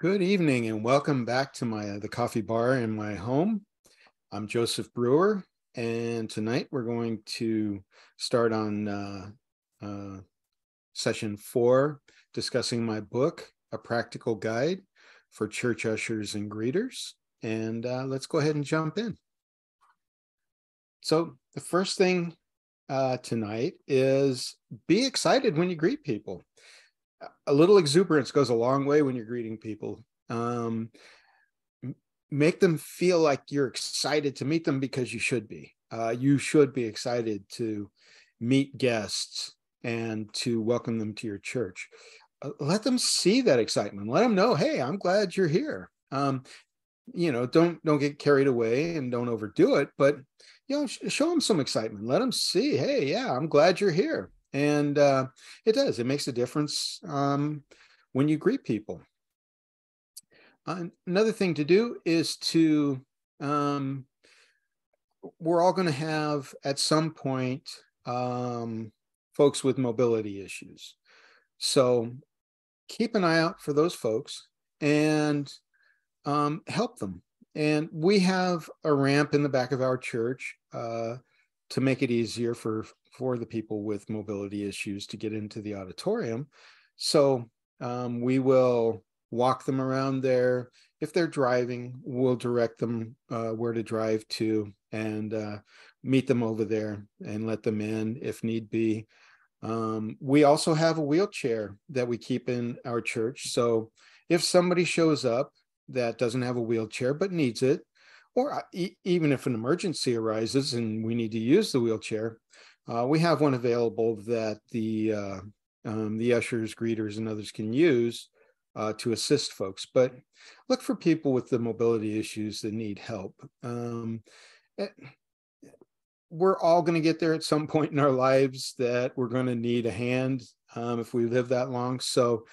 Good evening and welcome back to my the coffee bar in my home. I'm Joseph Brewer, and tonight we're going to start on uh, uh, session four, discussing my book, A Practical Guide for Church Ushers and Greeters. And uh, let's go ahead and jump in. So the first thing uh, tonight is be excited when you greet people a little exuberance goes a long way when you're greeting people. Um, make them feel like you're excited to meet them because you should be. Uh, you should be excited to meet guests and to welcome them to your church. Uh, let them see that excitement. Let them know, hey, I'm glad you're here. Um, you know, don't don't get carried away and don't overdo it, but you know, sh- show them some excitement. Let them see, hey, yeah, I'm glad you're here and uh, it does it makes a difference um, when you greet people. Uh, another thing to do is to um, we're all going to have at some point um, folks with mobility issues. So keep an eye out for those folks and um, help them. And we have a ramp in the back of our church uh, to make it easier for for the people with mobility issues to get into the auditorium. So um, we will walk them around there. If they're driving, we'll direct them uh, where to drive to and uh, meet them over there and let them in if need be. Um, we also have a wheelchair that we keep in our church. So if somebody shows up that doesn't have a wheelchair but needs it, or uh, even if an emergency arises and we need to use the wheelchair, uh, we have one available that the uh, um, the ushers, greeters, and others can use uh, to assist folks. But look for people with the mobility issues that need help. Um, eh, we're all going to get there at some point in our lives that we're going to need a hand um, if we live that long. So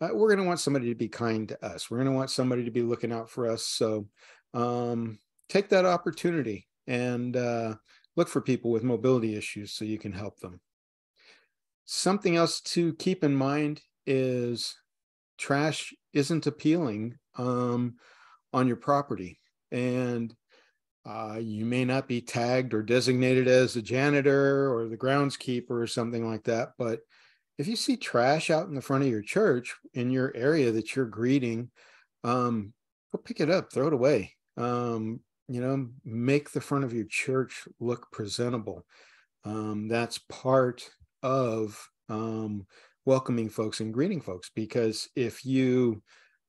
uh, we're going to want somebody to be kind to us. We're going to want somebody to be looking out for us. So um, take that opportunity and uh, look for people with mobility issues so you can help them. Something else to keep in mind is trash isn't appealing um, on your property. And uh, you may not be tagged or designated as a janitor or the groundskeeper or something like that. But if you see trash out in the front of your church in your area that you're greeting, um, go pick it up, throw it away. Um, you know make the front of your church look presentable. Um, that's part of um, welcoming folks and greeting folks because if you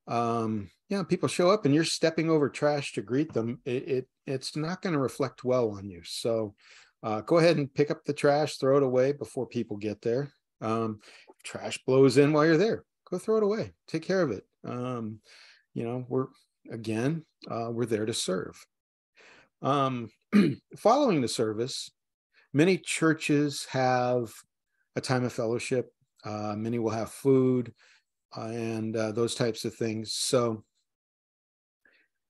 um, yeah people show up and you're stepping over trash to greet them it, it it's not going to reflect well on you. So uh, go ahead and pick up the trash throw it away before people get there. Um, trash blows in while you're there go throw it away take care of it. Um, you know we're again uh, we're there to serve um, following the service, many churches have a time of fellowship. Uh, many will have food uh, and uh, those types of things. So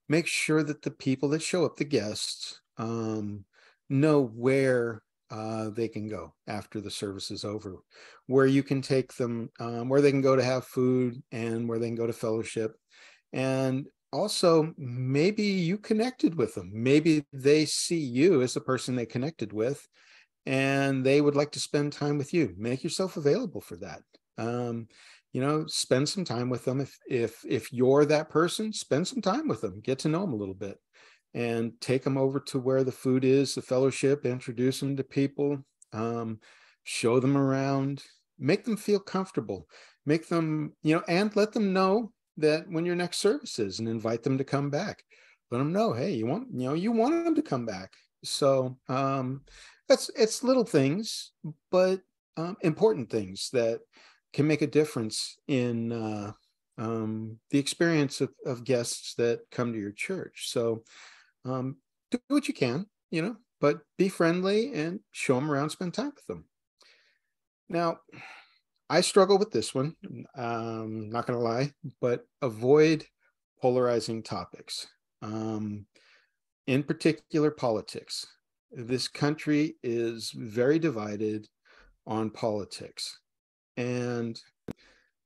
make sure that the people that show up, the guests, um, know where uh, they can go after the service is over, where you can take them, um, where they can go to have food and where they can go to fellowship. And also maybe you connected with them. Maybe they see you as the person they connected with and they would like to spend time with you. Make yourself available for that. Um, you know spend some time with them. If if if you're that person spend some time with them. Get to know them a little bit and take them over to where the food is the fellowship introduce them to people um, show them around. Make them feel comfortable. Make them you know and let them know that when your next service is and invite them to come back. Let them know hey you want you know you want them to come back. So um that's it's little things but um, important things that can make a difference in uh, um, the experience of, of guests that come to your church. So um, do what you can you know but be friendly and show them around spend time with them now I struggle with this one. Um, not going to lie, but avoid polarizing topics. Um, in particular, politics. This country is very divided on politics. And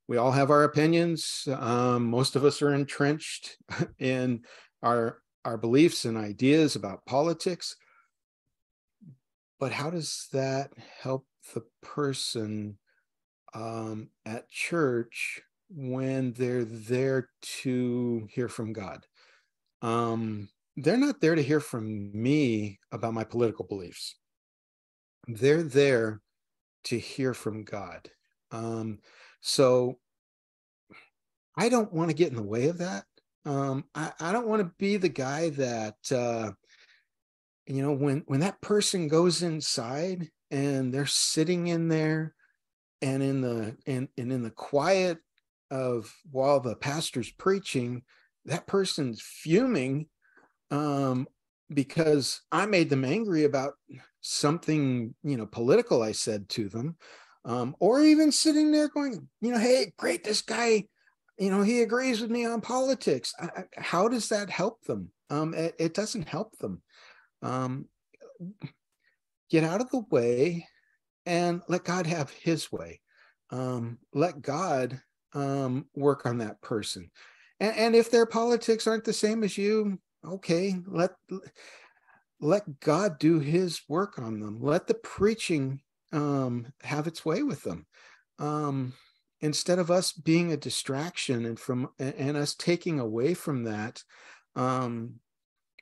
we all have our opinions. Um, most of us are entrenched in our our beliefs and ideas about politics. But how does that help the person um, at church when they're there to hear from God? Um, they're not there to hear from me about my political beliefs. They're there to hear from God. Um, so I don't want to get in the way of that. Um, I, I don't want to be the guy that uh, you know when when that person goes inside and they're sitting in there and in the and, and in the quiet of while the pastor's preaching, that person's fuming um, because I made them angry about something, you know, political I said to them, um, or even sitting there going, you know, hey, great, this guy, you know, he agrees with me on politics. I, how does that help them? Um, it, it, doesn't help them. Um, get out of the way and let God have His way. Um, let God um, work on that person. And, and if their politics aren't the same as you, okay, let let God do his work on them. Let the preaching um, have its way with them. Um, instead of us being a distraction and from and us taking away from that, um,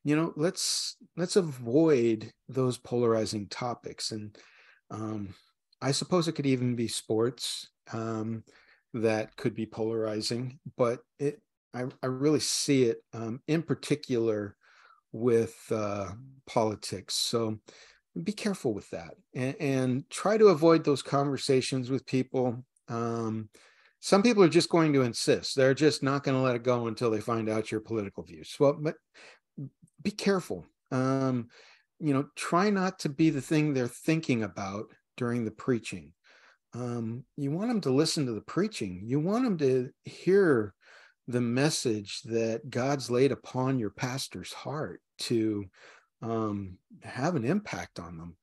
you know, let's let's avoid those polarizing topics. And um, I suppose it could even be sports um, that could be polarizing, but it I, I really see it um, in particular with uh, politics. So be careful with that and, and, try to avoid those conversations with people. Um, some people are just going to insist. They're just not going to let it go until they find out your political views. Well, but be careful. Um, you know, try not to be the thing they're thinking about during the preaching. Um, you want them to listen to the preaching. You want them to hear the message that God's laid upon your pastor's heart to um, have an impact on them.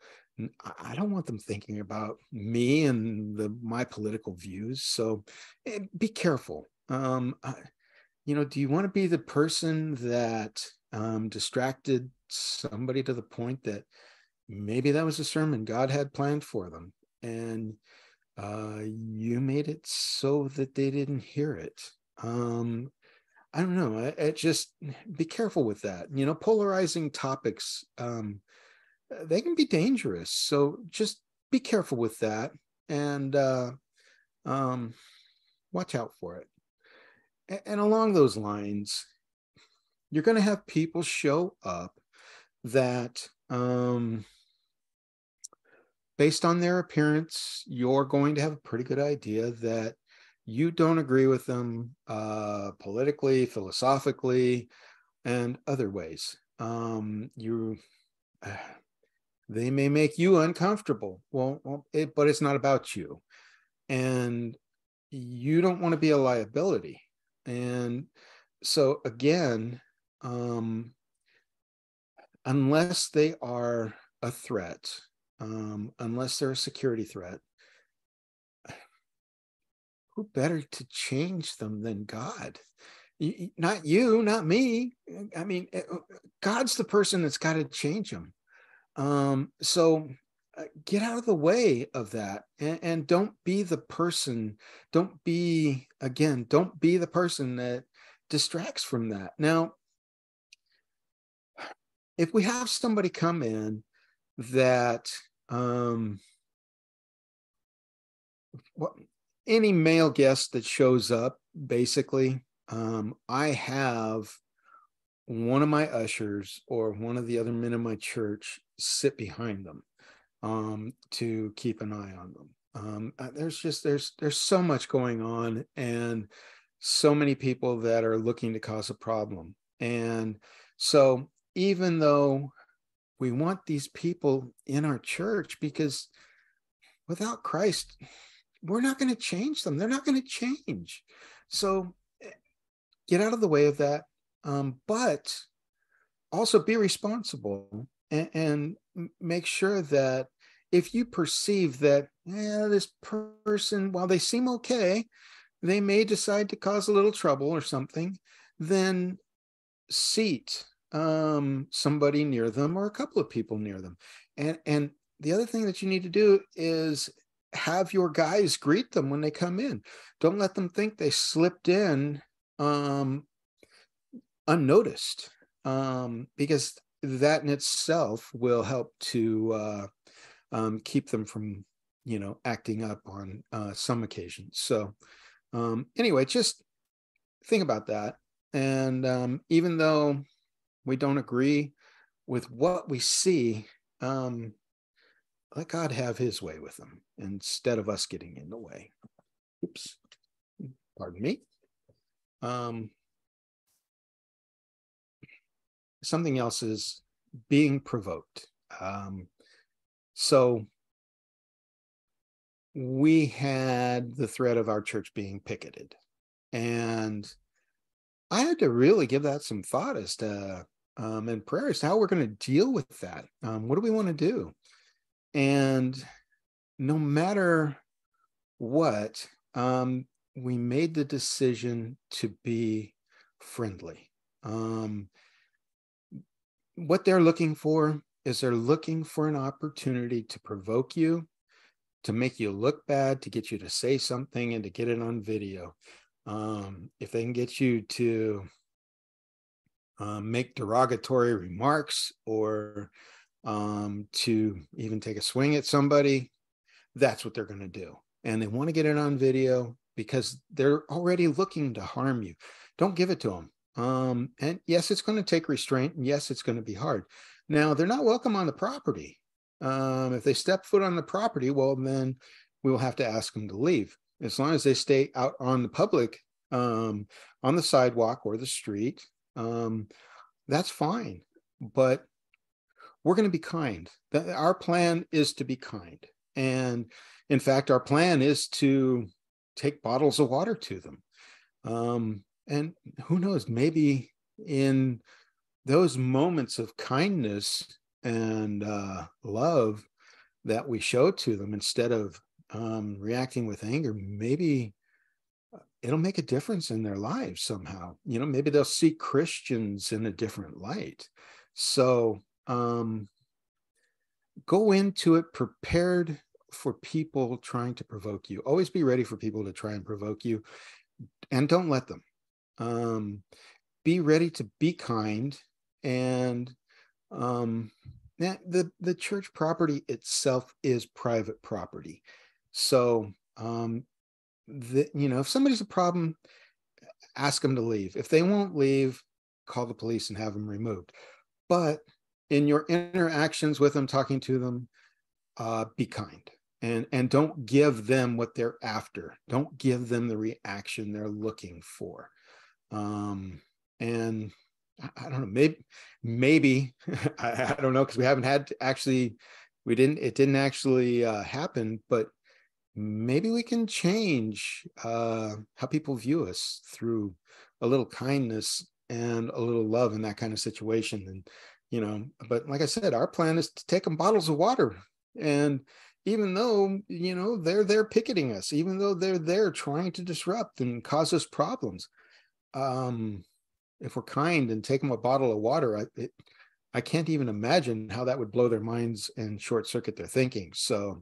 I don't want them thinking about me and the, my political views. So eh, be careful. Um, I, you know, do you want to be the person that um, distracted somebody to the point that maybe that was a sermon God had planned for them, and uh, you made it so that they didn't hear it? um i don't know. It, it just be careful with that. You know polarizing topics um they can be dangerous. So just be careful with that and uh um watch out for it. And, and along those lines you're going to have people show up that um based on their appearance you're going to have a pretty good idea that you don't agree with them uh, politically, philosophically, and other ways. Um, you, uh, they may make you uncomfortable. Well, it, but it's not about you, and you don't want to be a liability. And so again, um, unless they are a threat, um, unless they're a security threat, who better to change them than God? Not you, not me. I mean, eh, uh, God's the person that's got to change them. Um, so uh, get out of the way of that and, and don't be the person, don't be, again, don't be the person that distracts from that. Now, if we have somebody come in that um what any male guest that shows up, basically, um, I have one of my ushers or one of the other men in my church sit behind them um, to keep an eye on them. Um, uh, there's just there's there's so much going on and so many people that are looking to cause a problem. And so even though we want these people in our church because without Christ, we're not going to change them. They're not going to change. So eh, get out of the way of that. Um, but also be responsible and, and, make sure that if you perceive that yeah, this person, while they seem okay, they may decide to cause a little trouble or something, then seat um, somebody near them or a couple of people near them. And and the other thing that you need to do is have your guys greet them when they come in. Don't let them think they slipped in um, unnoticed, um, because that in itself will help to uh, um, keep them from, you know, acting up on uh, some occasions. So, um, anyway, just think about that. And um, even though we don't agree with what we see, um, let God have his way with them instead of us getting in the way. Oops, pardon me. Um, something else is being provoked. Um, so we had the threat of our church being picketed. And I had to really give that some thought as to um, and prayer to how we're going to deal with that. Um, what do we want to do? And no matter what, um, we made the decision to be friendly. Um, what they're looking for is they're looking for an opportunity to provoke you, to make you look bad, to get you to say something, and to get it on video. Um, if they can get you to um, make derogatory remarks or um, to even take a swing at somebody, that's what they're going to do. And they want to get it on video because they're already looking to harm you. Don't give it to them. Um, and yes, it's going to take restraint. And yes, it's going to be hard. Now, they're not welcome on the property. Um, if they step foot on the property, well, then we will have to ask them to leave. As long as they stay out on the public, um, on the sidewalk or the street, um, that's fine. But we're going to be kind. Our plan is to be kind. And in fact, our plan is to take bottles of water to them. Um, and who knows, maybe in those moments of kindness and uh, love that we show to them instead of um, reacting with anger, maybe it'll make a difference in their lives somehow. You know, maybe they'll see Christians in a different light. So um, go into it prepared for people trying to provoke you. Always be ready for people to try and provoke you and don't let them. Um, be ready to be kind and um, the the church property itself is private property. So um, the, you know if somebody's a problem, ask them to leave. If they won't leave, call the police and have them removed. But in your interactions with them, talking to them, uh, be kind and and don't give them what they're after. Don't give them the reaction they're looking for. Um, and I, I don't know, maybe maybe I, I don't know because we haven't had actually we didn't it didn't actually uh, happen, but maybe we can change uh, how people view us through a little kindness and a little love in that kind of situation and you know but like i said our plan is to take them bottles of water. And even though you know they're there picketing us even though they're there trying to disrupt and cause us problems um if we're kind and take them a bottle of water i it, i can't even imagine how that would blow their minds and short circuit their thinking. So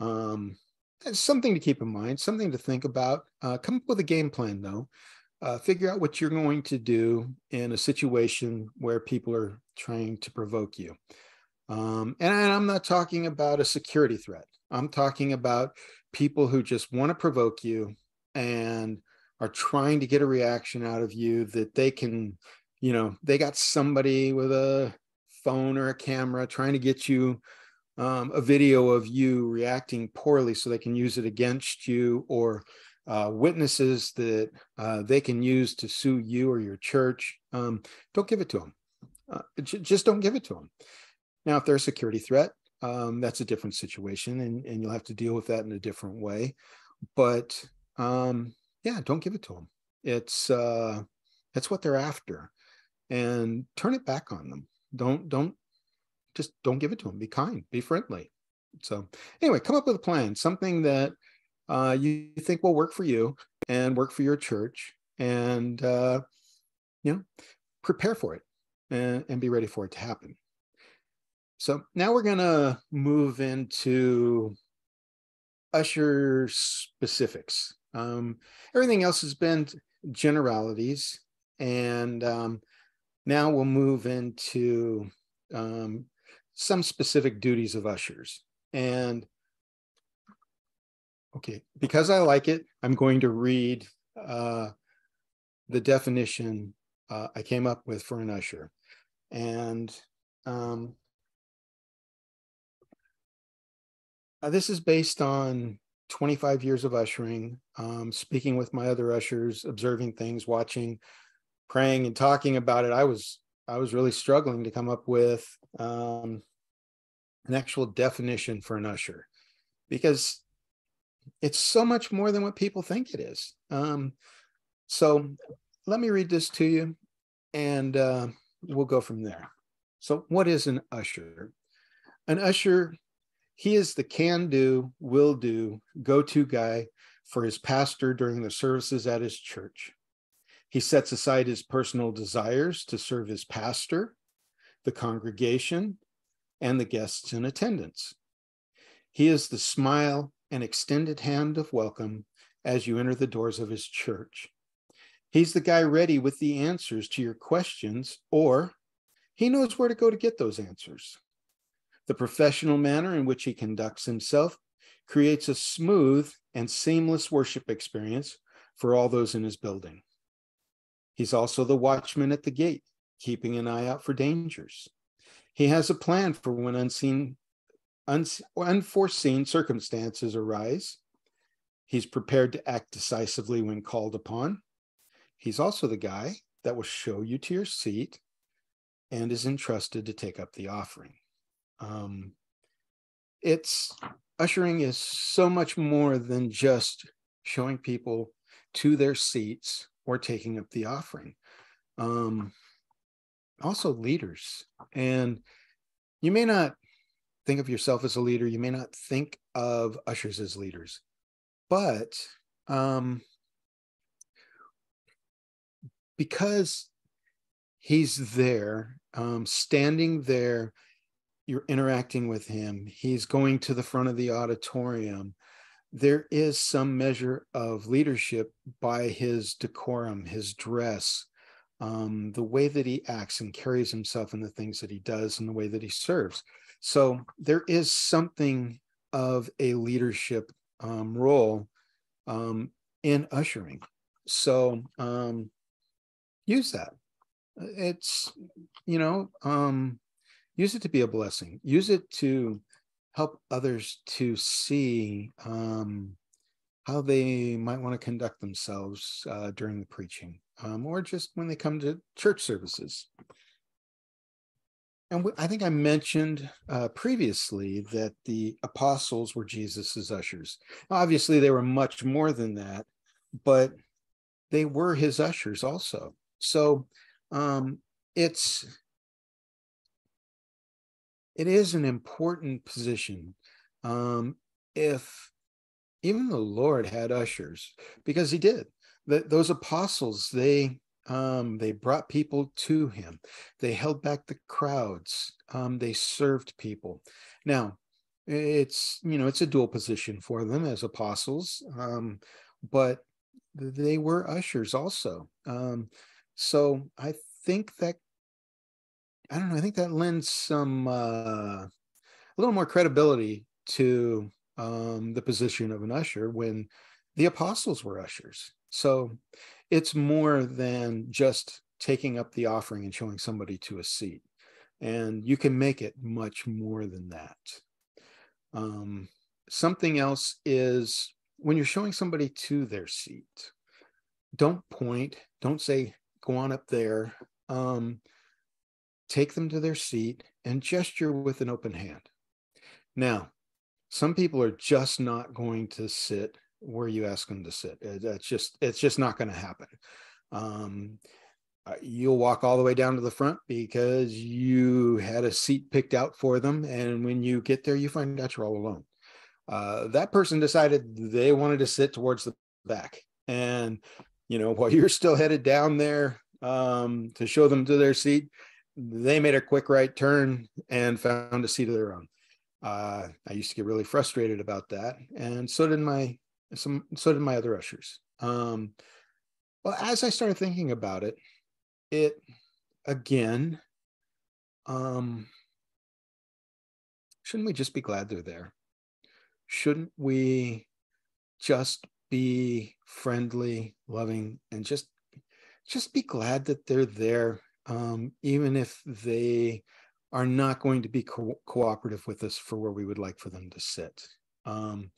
um something to keep in mind something to think about uh, come up with a game plan though uh, figure out what you're going to do in a situation where people are trying to provoke you. Um, and I'm not talking about a security threat. I'm talking about people who just want to provoke you and are trying to get a reaction out of you that they can, you know, they got somebody with a phone or a camera trying to get you um, a video of you reacting poorly so they can use it against you or uh, witnesses that uh, they can use to sue you or your church, um, don't give it to them. Uh, just don't give it to them. Now, if they're a security threat, um, that's a different situation, and, and you'll have to deal with that in a different way. But um, yeah, don't give it to them. It's uh, that's what they're after, and turn it back on them. Don't don't just don't give it to them. Be kind. Be friendly. So anyway, come up with a plan, something that uh, you think will work for you and work for your church and uh, you know prepare for it and, and be ready for it to happen so now we're going to move into usher specifics um, everything else has been generalities and um, now we'll move into um, some specific duties of ushers and okay because i like it i'm going to read uh, the definition uh, I came up with for an usher. And um, uh, this is based on 25 years of ushering, um, speaking with my other ushers, observing things, watching, praying, and talking about it. I was I was really struggling to come up with um, an actual definition for an usher because it's so much more than what people think it is. Um, so let me read this to you and uh, we'll go from there. So, what is an usher? An usher, he is the can do, will do, go to guy for his pastor during the services at his church. He sets aside his personal desires to serve his pastor, the congregation, and the guests in attendance. He is the smile and extended hand of welcome as you enter the doors of his church. He's the guy ready with the answers to your questions, or he knows where to go to get those answers. The professional manner in which he conducts himself creates a smooth and seamless worship experience for all those in his building. He's also the watchman at the gate, keeping an eye out for dangers. He has a plan for when unseen, unforeseen circumstances arise. He's prepared to act decisively when called upon. He's also the guy that will show you to your seat and is entrusted to take up the offering. Um, it's ushering is so much more than just showing people to their seats or taking up the offering. Um, also, leaders. And you may not think of yourself as a leader, you may not think of ushers as leaders, but um, because he's there, um, standing there, you're interacting with him, he's going to the front of the auditorium. There is some measure of leadership by his decorum, his dress, um, the way that he acts and carries himself and the things that he does and the way that he serves. So there is something of a leadership um, role um, in ushering. So um, use that. It's, you know, um, use it to be a blessing. Use it to help others to see um, how they might want to conduct themselves uh, during the preaching um, or just when they come to church services. And I think I mentioned uh, previously that the apostles were Jesus's ushers. Obviously, they were much more than that, but they were his ushers also. So um, it's it is an important position. Um, if even the Lord had ushers, because he did. Those apostles, they um, they brought people to him. They held back the crowds. Um, they served people. Now, it's you know it's a dual position for them as apostles, um, but they were ushers also. Um, so I think that I don't know. I think that lends some uh, a little more credibility to um, the position of an usher when the apostles were ushers. So it's more than just taking up the offering and showing somebody to a seat. And you can make it much more than that. Um, something else is when you're showing somebody to their seat, don't point, don't say, go on up there, um, take them to their seat, and gesture with an open hand. Now, some people are just not going to sit where you ask them to sit. That's just it's just not going to happen. Um, uh, you'll walk all the way down to the front because you had a seat picked out for them, and when you get there, you find out you're all alone. Uh, that person decided they wanted to sit towards the back, And, you know, while you're still headed down there um, to show them to their seat, they made a quick right turn and found a seat of their own. Uh, I used to get really frustrated about that, and so did my some so did my other ushers. Um, well, as I started thinking about it, it again, um, shouldn't we just be glad they're there? Shouldn't we just be friendly, loving, and just just be glad that they're there, um, even if they are not going to be co- cooperative with us for where we would like for them to sit. Um,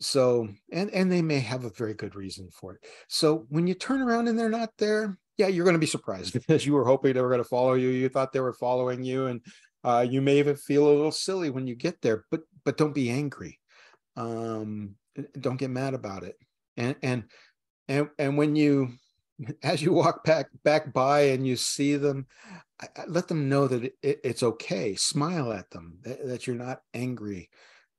so, and and they may have a very good reason for it. So when you turn around and they're not there, yeah, you're going to be surprised because you were hoping they were going to follow you. You thought they were following you, and uh, you may even feel a little silly when you get there. But but don't be angry. Um, don't get mad about it. And and and and when you as you walk back back by and you see them I, I let them know that it, it, it's okay smile at them that, that, you're not angry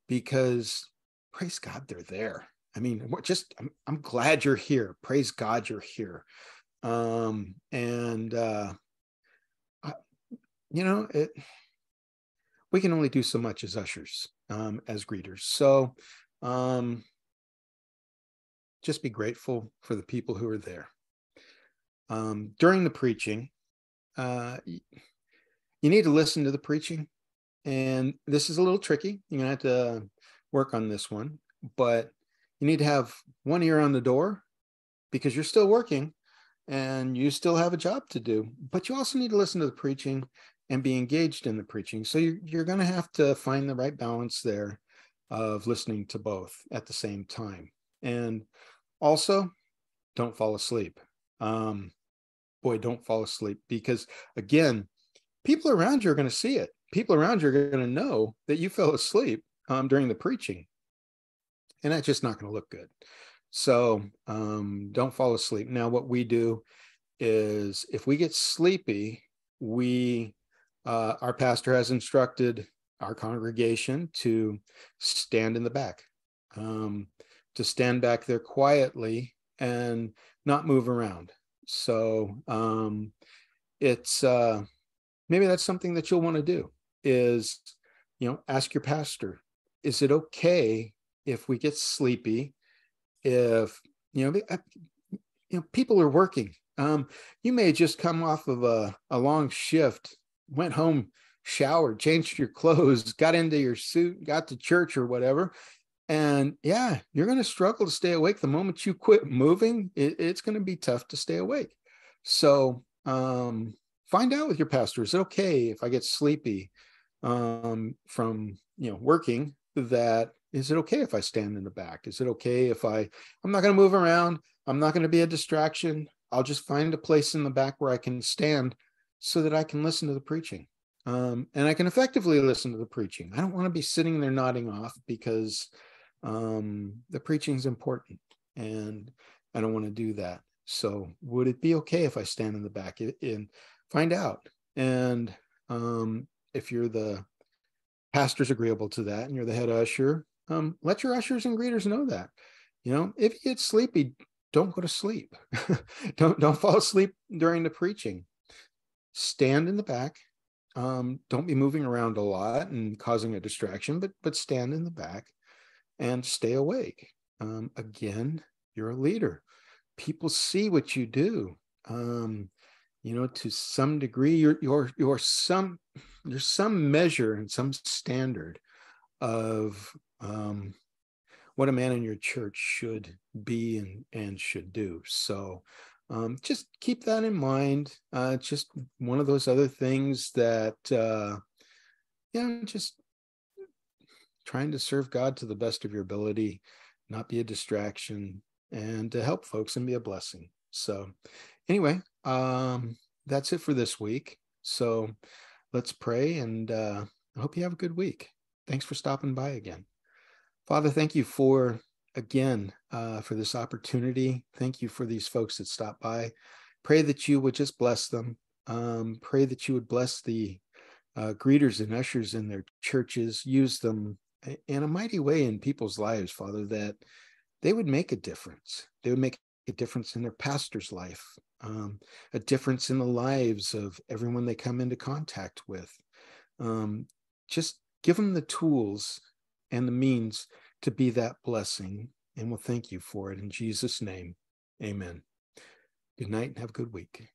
because praise god they're there. I mean just I'm, I'm glad you're here. Praise god you're here. Um and uh I, you know it we can only do so much as ushers um as greeters. So um just be grateful for the people who are there. Um, during the preaching, uh, you need to listen to the preaching. And this is a little tricky. You're going to have to work on this one, but you need to have one ear on the door because you're still working and you still have a job to do. But you also need to listen to the preaching and be engaged in the preaching. So you're, you're going to have to find the right balance there of listening to both at the same time. And also, don't fall asleep. Um, boy, don't fall asleep because again, people around you are going to see it. People around you are going to know that you fell asleep um, during the preaching, and that's just not going to look good. So um, don't fall asleep. Now, what we do is if we get sleepy, we uh, our pastor has instructed our congregation to stand in the back, um, to stand back there quietly and not move around. So um, it's uh, maybe that's something that you'll want to do is, you know, ask your pastor, is it okay if we get sleepy? If, you know, you know, people are working. Um, you may just come off of a, a long shift, went home, showered, changed your clothes, got into your suit, got to church or whatever, and yeah, you're going to struggle to stay awake the moment you quit moving. It, it's going to be tough to stay awake. So um, find out with your pastor is it okay if I get sleepy um, from you know working? That is it okay if I stand in the back? Is it okay if I I'm not going to move around? I'm not going to be a distraction. I'll just find a place in the back where I can stand so that I can listen to the preaching. Um, and I can effectively listen to the preaching. I don't want to be sitting there nodding off because um, the preaching is important and I don't want to do that. So would it be okay if I stand in the back and find out? And um, if you're the pastor's agreeable to that and you're the head usher, um, let your ushers and greeters know that. You know, if you get sleepy, don't go to sleep. don't don't fall asleep during the preaching. Stand in the back. Um, don't be moving around a lot and causing a distraction, but but stand in the back and stay awake. Um, again, you're a leader. People see what you do. Um, you know, to some degree, you're you're you're some there's some measure and some standard of um, what a man in your church should be and and should do. So um, just keep that in mind. Uh, just one of those other things that uh, yeah, just trying to serve God to the best of your ability, not be a distraction, and to help folks and be a blessing. So, anyway, um, that's it for this week. So, let's pray, and uh, I hope you have a good week. Thanks for stopping by again. Father, thank you for again uh, for this opportunity. Thank you for these folks that stopped by. Pray that you would just bless them. Um, pray that you would bless the uh, greeters and ushers in their churches. Use them in a mighty way in people's lives, Father, that they would make a difference. They would make a difference in their pastor's life, um, a difference in the lives of everyone they come into contact with. Um, just give them the tools and the means to be that blessing. And we'll thank you for it in Jesus' name. Amen. Good night and have a good week.